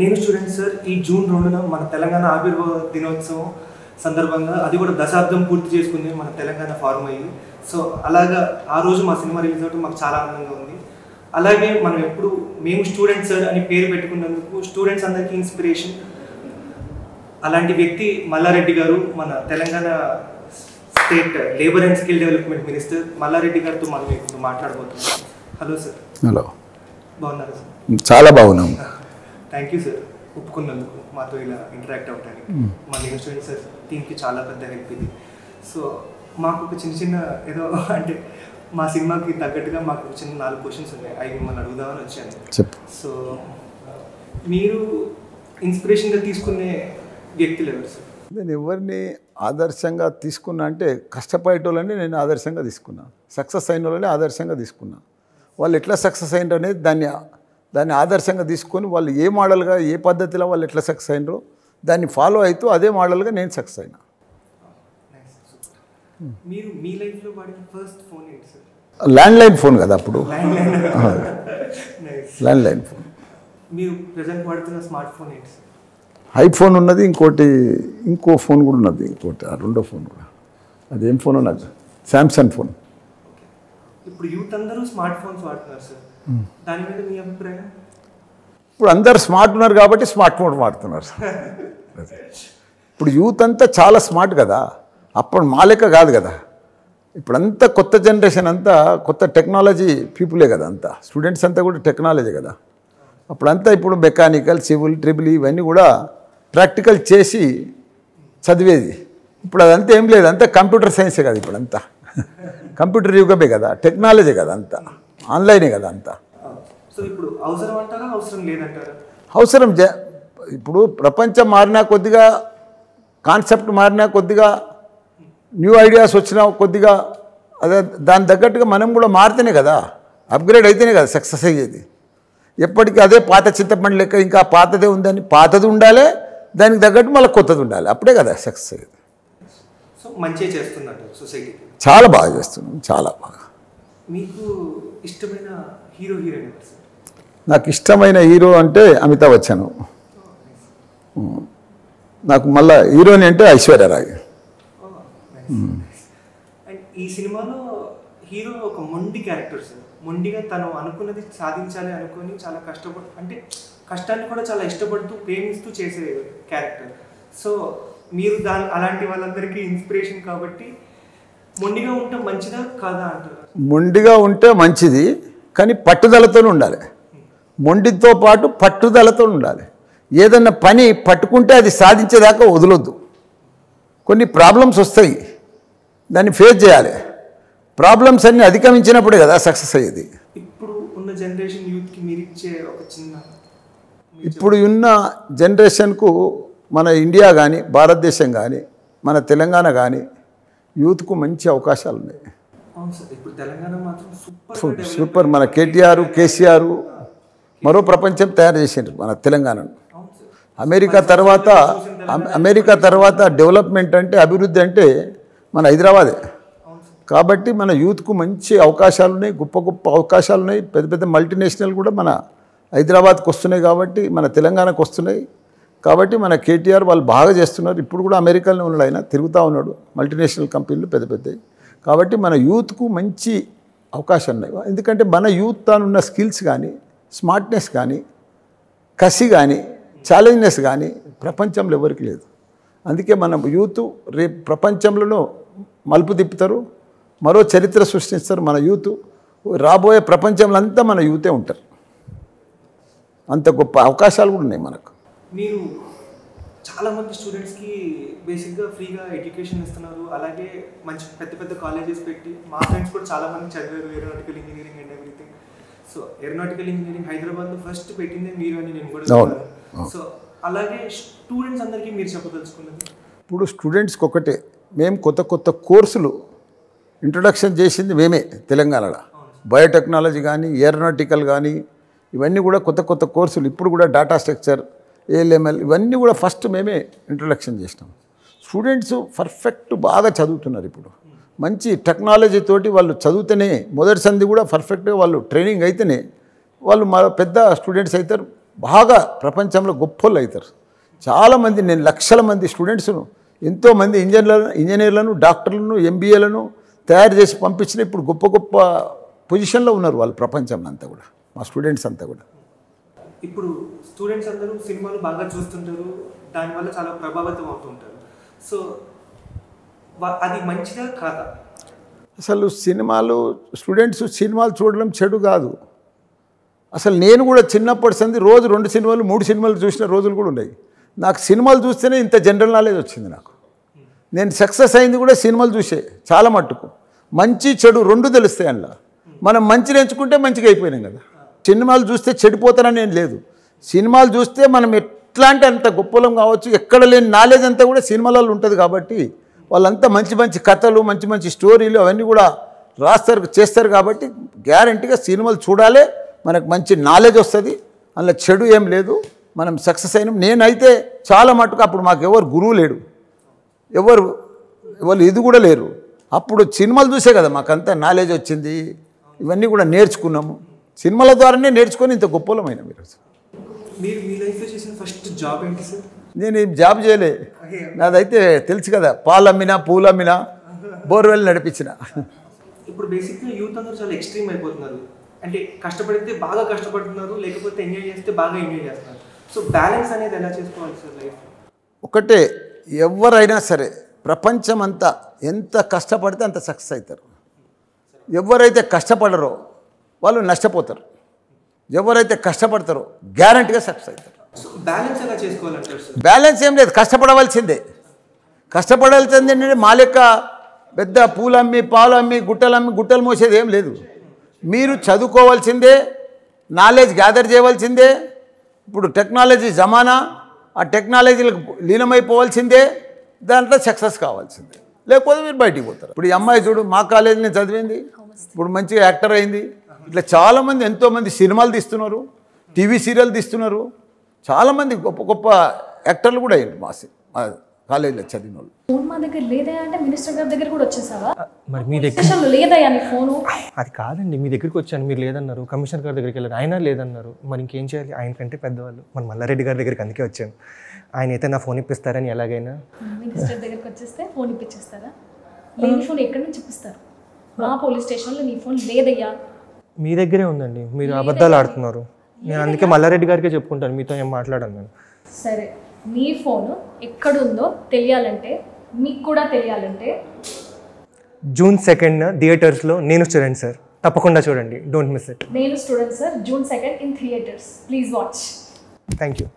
నేను student sir ఈ June రెండున మన తెలంగాణ ఆవిర్భావ దినోత్సవం సందర్భంగా అది కూడా దశాబ్దం పూర్తి చేసుకుంది మన తెలంగాణ ఫార్మ్ అయ్యి. సో అలాగా ఆ రోజు మా సినిమా రిలీజ్ అవడం మాకు చాలా ఆనందంగా ఉంది. అలాగే మనం ఎప్పుడు మేము స్టూడెంట్ సార్ అని పేరు పెట్టుకున్నందుకు స్టూడెంట్స్ అందరికీ ఇన్స్పిరేషన్. అలాంటి వ్యక్తి మల్లారెడ్డి గారు మన Telangana state labour and skill development minister Mallareddy గారితో మనం ఇప్పుడు మాట్లాడబోతున్నాం. Hello sir. హలో. బాగున్నారా సార్? చాలా బాగున్నాం. థ్యాంక్ యూ సార్ ఒప్పుకున్నందుకు మాతో ఇలా ఇంటరాక్ట్ అవ్వడానికి మా నేను స్టూడెంట్ సార్ టీంకి చాలా పెద్ద హెల్ప్ ఇది. సో మాకు ఒక చిన్న చిన్న ఏదో అంటే మా సినిమాకి తగ్గట్టుగా మాకు చిన్న నాలుగు క్వశ్చన్స్ ఉన్నాయి. అవి మిమ్మల్ని అడుగుదామని వచ్చాను. సో మీరు ఇన్స్పిరేషన్గా తీసుకునే వ్యక్తులు ఎవరు సార్ నేను ఎవరిని ఆదర్శంగా తీసుకున్నా అంటే కష్టపడేటోళ్ళని నేను ఆదర్శంగా తీసుకున్నాను సక్సెస్ అయిన వాళ్ళని ఆదర్శంగా తీసుకున్నా. వాళ్ళు ఎట్లా సక్సెస్ అయినారు అనేది దాన్ని దాన్ని ఆదర్శంగా తీసుకొని వాళ్ళు ఏ మోడల్గా ఏ పద్ధతిలో వాళ్ళు ఎట్లా సక్సెస్ అయినరో దాన్ని ఫాలో అవుతూ అదే మోడల్గా నేను సక్సెస్ అయినా. నైస్ సూపర్ మీరు మీ లైఫ్లో వాడిన ఫస్ట్ ఫోన్ ఏంటి సార్? ల్యాండ్లైన్ ఫోన్ కదా అప్పుడు. Land line landline phone. మీరు ప్రజెంట్ వాడుతున్న స్మార్ట్ ఫోన్ ఏంటి సార్? ఐఫోన్ ఉన్నది ఇంకోటి ఇంకో ఫోన్ కూడా ఉన్నది ఇంకోటి ఆ రెండో ఫోన్ కూడా. అదేం ఫోన్ నాకు? Samsung phone. ఇప్పుడు యూత్ అందరూ స్మార్ట్ ఫోన్స్ వాడుతున్నారు సార్. దాని మీద మీ అభిప్రాయం? ఇప్పుడు అందరు స్మార్ట్ ఉన్నారు కాబట్టి స్మార్ట్ ఫోన్ వాడుతున్నారు. ఇప్పుడు యూత్ అంతా చాలా స్మార్ట్ కదా. అప్పుడు మా లెక్క కాదు కదా. ఇప్పుడంతా కొత్త జనరేషన్ అంతా కొత్త టెక్నాలజీ పీపులే కదా అంతా. స్టూడెంట్స్ అంతా కూడా టెక్నాలజీ కదా. అప్పుడంతా ఇప్పుడు మెకానికల్ సివిల్ ట్రిపుల్ ఇవన్నీ కూడా ప్రాక్టికల్ చేసి చదివేది. ఇప్పుడు అదంతా ఏం లేదు. అంతా కంప్యూటర్ సైన్సే కదా ఇప్పుడంతా. కంప్యూటర్ యుగమే కదా. టెక్నాలజీ కదా అంతా. ఆన్లైనే కదా అంతా. అవసరం ఇప్పుడు ప్రపంచం మారినా కొద్దిగా కాన్సెప్ట్ మారినా కొద్దిగా న్యూ ఐడియాస్ వచ్చినా కొద్దిగా అదే దాని తగ్గట్టుగా మనం కూడా మారితేనే కదా అప్గ్రేడ్ అయితేనే కదా సక్సెస్ అయ్యేది. ఎప్పటికీ అదే పాత చింతపండు లెక్క ఇంకా పాతదే ఉందని పాతది ఉండాలి దానికి తగ్గట్టు మళ్ళీ కొత్తది ఉండాలి. అప్పుడే కదా సక్సెస్ అయ్యేది. చాలా బాగా చేస్తున్నాం చాలా బాగా. మీకు ఇష్టమైన హీరో హీరోయిన్ నాకు ఇష్టమైన హీరో అంటే అమితాబ్ బచ్చన్. నాకు మళ్ళా హీరోని అంటే ఐశ్వర్యరాయ్ అండ్ ఈ సినిమాలో హీరో ఒక మొండి క్యారెక్టర్ సార్. మొండిగా తను అనుకున్నది సాధించాలి అనుకొని చాలా కష్టపడు అంటే కష్టాన్ని కూడా చాలా ఇష్టపడుతూ ప్రేమిస్తూ చేసే క్యారెక్టర్. సో మీరు దాని అలాంటి వాళ్ళందరికీ ఇన్స్పిరేషన్ కాబట్టి మొండిగా ఉంటే మంచిదా కాదా అంటారు మొండిగా ఉంటే మంచిది కానీ పట్టుదలతో ఉండాలి. మొండితో పాటు పట్టుదలతో ఉండాలి. ఏదన్నా పని పట్టుకుంటే అది సాధించేదాకా వదలొద్దు. కొన్ని ప్రాబ్లమ్స్ వస్తాయి. దాన్ని ఫేస్ చేయాలి. ప్రాబ్లమ్స్ అన్ని అధిగమించినప్పుడే కదా సక్సెస్ అయ్యేది. ఇప్పుడు ఉన్న జనరేషన్ యూత్కి మీరు ఇచ్చే ఒక చిన్న ఇప్పుడు ఉన్న జనరేషన్కు మన ఇండియా కానీ భారతదేశం కానీ మన తెలంగాణ కానీ యూత్కు మంచి అవకాశాలు ఉన్నాయి సూపర్ మన కేటీఆర్ కేసీఆర్ మరో ప్రపంచం తయారు చేసిండ్రు మన తెలంగాణను. అమెరికా తర్వాత అమె- అమెరికా తర్వాత డెవలప్మెంట్ అంటే అభివృద్ధి అంటే మన హైదరాబాదే. కాబట్టి మన యూత్కు మంచి అవకాశాలు ఉన్నాయి గొప్ప గొప్ప అవకాశాలు ఉన్నాయి పెద్ద పెద్ద మల్టీనేషనల్ కూడా మన హైదరాబాద్కి వస్తున్నాయి కాబట్టి మన తెలంగాణకు వస్తున్నాయి కాబట్టి మన కేటీఆర్ వాళ్ళు బాగా చేస్తున్నారు. ఇప్పుడు కూడా అమెరికాలో ఉన్నాడు ఆయన తిరుగుతూ ఉన్నాడు. మల్టీనేషనల్ కంపెనీలు పెద్ద పెద్దవి. కాబట్టి మన యూత్కు మంచి అవకాశాలు ఉన్నాయి. ఎందుకంటే మన యూత్ తానున్న స్కిల్స్ కానీ స్మార్ట్నెస్ కానీ కసి కానీ ఛాలెంజ్నెస్ కానీ ప్రపంచంలో ఎవరికి లేదు. అందుకే మన యూత్ రేపు ప్రపంచంలోనూ మలుపు తిప్పుతారు. మరో చరిత్ర సృష్టిస్తారు మన యూత్. రాబోయే ప్రపంచంలో అంతా మన యూతే ఉంటారు. అంత గొప్ప అవకాశాలు కూడా ఉన్నాయి మనకు. మీరు చాలా మంది స్టూడెంట్స్కి బేసిక్గా ఫ్రీగా ఎడ్యుకేషన్ ఇస్తున్నారు. అలాగే మంచి పెద్ద పెద్ద కాలేజెస్ పెట్టి మా ఫ్రెండ్స్ కూడా చాలా మంది చదివారు aeronautical engineering and everything. So aeronautical engineering హైదరాబాద్లో ఫస్ట్ పెట్టిందే మీరు అని నేను కూడా. సో అలాగే స్టూడెంట్స్ అందరికీ మీరు చెప్పదలుచుకున్నది? ఇప్పుడు స్టూడెంట్స్కి ఒకటే మేము కొత్త కొత్త కోర్సులు ఇంట్రొడక్షన్ చేసింది మేమే తెలంగాణలో. బయోటెక్నాలజీ కానీ ఏరోనాటికల్ కానీ ఇవన్నీ కూడా కొత్త కొత్త కోర్సులు. ఇప్పుడు కూడా డాటా స్ట్రక్చర్ ఏఎల్ఎంఎల్ ఇవన్నీ కూడా ఫస్ట్ మేమే ఇంట్రొడక్షన్ చేసినాం. స్టూడెంట్స్ పర్ఫెక్ట్ బాగా చదువుతున్నారు ఇప్పుడు. మంచి టెక్నాలజీ తోటి వాళ్ళు చదివితేనే మొదటి సంధి కూడా పర్ఫెక్ట్గా వాళ్ళు ట్రైనింగ్ అయితేనే వాళ్ళు మా పెద్ద స్టూడెంట్స్ అవుతారు బాగా ప్రపంచంలో గొప్పోళ్ళు అవుతారు చాలామంది నేను లక్షల మంది స్టూడెంట్స్ను ఎంతోమంది ఇంజనీర్లను ఇంజనీర్లను డాక్టర్లను ఎంబీఏలను తయారు చేసి పంపించిన ఇప్పుడు గొప్ప గొప్ప పొజిషన్లో ఉన్నారు వాళ్ళు ప్రపంచంలో అంతా కూడా మా స్టూడెంట్స్ అంతా కూడా. ఇప్పుడు స్టూడెంట్స్ అందరూ సినిమాలు బాగా చూస్తుంటారు దానివల్ల చాలా ప్రభావితం అవుతుంటారు. సో అది మంచిదా కాదా? అసలు సినిమాలు స్టూడెంట్స్ సినిమాలు చూడడం చెడు కాదు. అసలు నేను కూడా చిన్నప్పటి సంది రోజు రెండు సినిమాలు మూడు సినిమాలు చూసిన రోజులు కూడా ఉన్నాయి. నాకు సినిమాలు చూస్తేనే ఇంత జనరల్ నాలెడ్జ్ వచ్చింది నాకు. నేను సక్సెస్ అయింది కూడా సినిమాలు చూసే చాలా మట్టుకు. మంచి చెడు రెండు తెలుస్తాయి అందులో. మనం మంచిని ఎంచుకుంటే మంచిగా అయిపోయినాం కదా. సినిమాలు చూస్తే చెడిపోతానని ఏం లేదు. సినిమాలు చూస్తే మనం ఎట్లా అంటే అంత గొప్పలం కావచ్చు ఎక్కడ లేని నాలెడ్జ్ అంతా కూడా సినిమాలలో ఉంటుంది కాబట్టి వాళ్ళంతా మంచి మంచి కథలు మంచి మంచి స్టోరీలు అవన్నీ కూడా రాస్తారు చేస్తారు కాబట్టి గ్యారంటీగా సినిమాలు చూడాలి మనకు మంచి నాలెడ్జ్ వస్తుంది. అందులో చెడు ఏం లేదు. మనం సక్సెస్ అయినాం. నేనైతే చాలా మటుకు అప్పుడు మాకు ఎవరు గురువు లేడు. ఎవరు వాళ్ళు ఇది కూడా లేరు. అప్పుడు సినిమాలు చూసే కదా మాకంతా నాలెడ్జ్ వచ్చింది. ఇవన్నీ కూడా నేర్చుకున్నాము. సినిమాల ద్వారానే నేర్చుకొని ఇంత గొప్పలమైన మీరు నేను ఏం జాబ్ చేయలే. నాదైతే తెలుసు కదా పాలు అమ్మినా పూలు అమ్మినా బోర్వెల్ నడిపించిన. ఇప్పుడు బేసిక్గా యూత్ అందరూ చాలా ఎక్స్ట్రీమ్ అయిపోతున్నారు. అంటే కష్టపడితే బాగా కష్టపడుతున్నారు లేకపోతే ఎంజాయ్ చేస్తే బాగా ఎంజాయ్ చేస్తున్నారు. సో బ్యాలెన్స్ అనేది ఎలా చేసుకోవాలి సార్ లైఫ్? ఒకటే ఎవరైనా సరే ప్రపంచం అంతా ఎంత కష్టపడితే అంత సక్సెస్ అవుతారు. ఎవరైతే కష్టపడరో వాళ్ళు నష్టపోతారు. ఎవరైతే కష్టపడతారో గ్యారంటీగా సక్సెస్ అవుతారు. బ్యాలెన్స్ ఏం లేదు కష్టపడవలసిందే. కష్టపడాల్సింది ఏంటంటే మా లెక్క పెద్ద పూలమ్మి పాలమ్మి గుట్టలమ్మి గుట్టలు మోసేది ఏం లేదు. మీరు చదువుకోవాల్సిందే నాలెడ్జ్ గ్యాదర్ చేయవలసిందే. ఇప్పుడు టెక్నాలజీ జమానా ఆ టెక్నాలజీలకు లీనమైపోవాల్సిందే. దాంట్లో సక్సెస్ కావాల్సిందే. లేకపోతే మీరు బయటికి పోతారు. ఇప్పుడు ఈ అమ్మాయి చూడు మా కాలేజీని చదివింది. ఇప్పుడు మంచిగా యాక్టర్ అయింది. ఇట్లా చాలామంది ఎంతోమంది సినిమాలు తీస్తున్నారు టీవీ సీరియల్ తీస్తున్నారు. చాలామంది గొప్ప గొప్ప యాక్టర్లు కూడా అయ్యారు మా మా కాలేజీలో చదివిన వాళ్ళు. ఫోన్ మా దగ్గర లేదా అంటే మినిస్టర్ గారి దగ్గర కూడా వచ్చేసావా? మరి మీ దగ్గర లేదయ్యా ఫోను? అది కాదండి మీ దగ్గరికి వచ్చాను మీరు లేదన్నారు. కమిషనర్ గారి దగ్గరికి వెళ్ళారు ఆయన లేదన్నారు. మరి ఇంకేం చేయాలి? ఆయన కంటే పెద్దవాళ్ళు. మన మల్లారెడ్డి గారి దగ్గరికి అందుకే వచ్చాను. ఆయన అయితే నా ఫోన్ ఇప్పిస్తారని ఎలాగైనా. మినిస్టర్ దగ్గరికి వచ్చేస్తే ఫోన్ ఇప్పించేస్తారా? లేని ఫోన్ ఎక్కడి నుంచి ఇప్పిస్తారు? మా పోలీస్ స్టేషన్లో నీ ఫోన్ లేదయ్యా. మీ దగ్గరే ఉందండి. మీరు అబద్ధాలు ఆడుతున్నారు. నేను అందుకే మల్లారెడ్డి గారికే చెప్పుకుంటాను. మీతో ఏం మాట్లాడాను నేను. సరే మీ ఫోన్ ఎక్కడుందో తెలియాలంటే మీకు కూడా తెలియాలంటే? జూన్ సెకండ్ థియేటర్స్లో నేను స్టూడెంట్ సార్. తప్పకుండా చూడండి. Don't miss it. నేను student sir June second in theatres. Please watch. Thank you